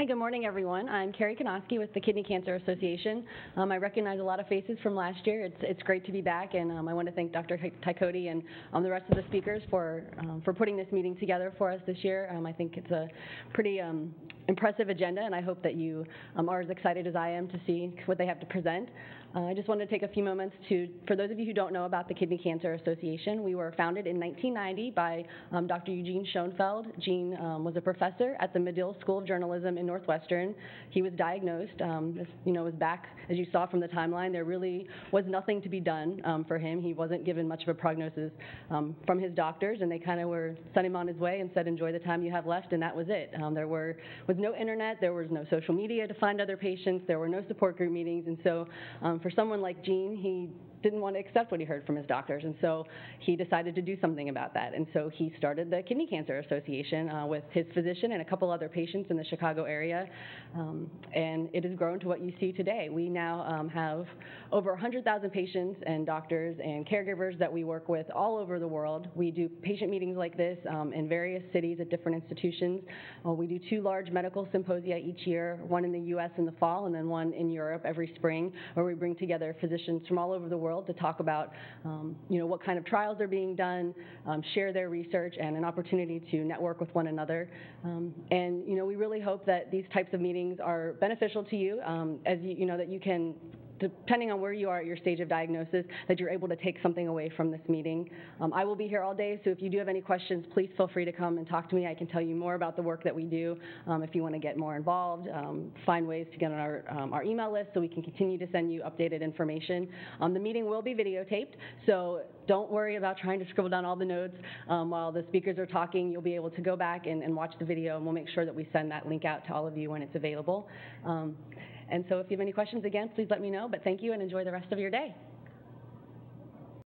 Hi, good morning, everyone. I'm Carrie Konosky with the Kidney Cancer Association. Um, I recognize a lot of faces from last year. It's, it's great to be back, and um, I want to thank Dr. Tykodi and um, the rest of the speakers for, um, for putting this meeting together for us this year. Um, I think it's a pretty um, impressive agenda, and I hope that you are as excited as I am to see what they have to present. Uh, I just wanted to take a few moments to, for those of you who don't know about the Kidney Cancer Association, we were founded in 1990 by Dr. Eugene Schonfeld. Gene was a professor at the Medill School of Journalism in Northwestern. He was diagnosed, um, you know, was back, as you saw from the timeline, there really was nothing to be done um, for him. He wasn't given much of a prognosis um, from his doctors, and they kind of were sent him on his way and said, enjoy the time you have left, and that was it. Um, there were, was no internet, there was no social media to find other patients, there were no support group meetings, and so um, for someone like Gene, he didn't want to accept what he heard from his doctors, and so he decided to do something about that. And so he started the Kidney Cancer Association uh, with his physician and a couple other patients in the Chicago area, um, and it has grown to what you see today. We now um, have over 100,000 patients and doctors and caregivers that we work with all over the world. We do patient meetings like this um, in various cities at different institutions. Uh, we do two large medical symposia each year, one in the U.S. in the fall and then one in Europe every spring, where we bring together physicians from all over the world world to talk about um, you know, what kind of trials are being done, um, share their research, and an opportunity to network with one another. Um, and you know, we really hope that these types of meetings are beneficial to you, um, as you, you know, that you can depending on where you are at your stage of diagnosis, that you're able to take something away from this meeting. Um, I will be here all day, so if you do have any questions, please feel free to come and talk to me. I can tell you more about the work that we do um, if you want to get more involved, um, find ways to get on our, um, our email list so we can continue to send you updated information. Um, the meeting will be videotaped, so don't worry about trying to scribble down all the notes while the speakers are talking. You'll be able to go back and, and, watch the video, and we'll make sure that we send that link out to all of you when it's available. And so if you have any questions, again, please let me know. But thank you and enjoy the rest of your day.